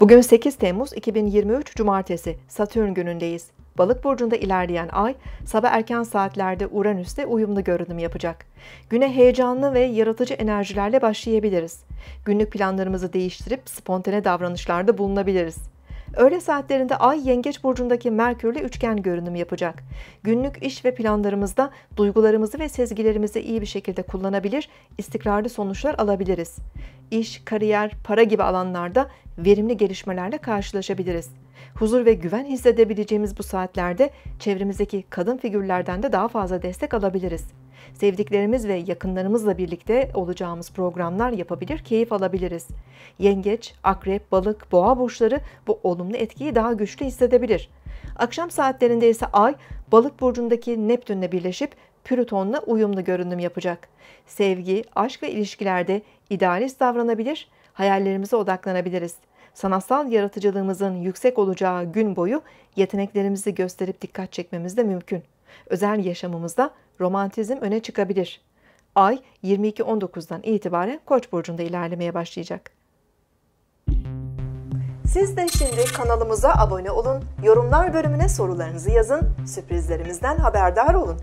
Bugün 8 Temmuz 2023 Cumartesi Satürn günündeyiz. Balık burcunda ilerleyen ay sabah erken saatlerde Uranüs'te uyumlu görünüm yapacak. Güne heyecanlı ve yaratıcı enerjilerle başlayabiliriz. Günlük planlarımızı değiştirip spontane davranışlarda bulunabiliriz. Öğle saatlerinde Ay Yengeç burcundaki Merkürle üçgen görünüm yapacak. Günlük iş ve planlarımızda duygularımızı ve sezgilerimizi iyi bir şekilde kullanabilir, istikrarlı sonuçlar alabiliriz. İş, kariyer, para gibi alanlarda verimli gelişmelerle karşılaşabiliriz. Huzur ve güven hissedebileceğimiz bu saatlerde çevremizdeki kadın figürlerden de daha fazla destek alabiliriz. Sevdiklerimiz ve yakınlarımızla birlikte olacağımız programlar yapabilir, keyif alabiliriz. Yengeç, akrep, balık, boğa burçları bu olumlu etkiyi daha güçlü hissedebilir. Akşam saatlerinde ise Ay, balık burcundaki Neptünle birleşip Plüton'la uyumlu görünüm yapacak. Sevgi, aşk ve ilişkilerde idealist davranabilir, hayallerimize odaklanabiliriz. Sanatsal yaratıcılığımızın yüksek olacağı gün boyu yeteneklerimizi gösterip dikkat çekmemiz de mümkün. Özel yaşamımızda romantizm öne çıkabilir. Ay 22.19'dan itibaren Koç burcunda ilerlemeye başlayacak. Siz de şimdi kanalımıza abone olun, yorumlar bölümüne sorularınızı yazın, sürprizlerimizden haberdar olun.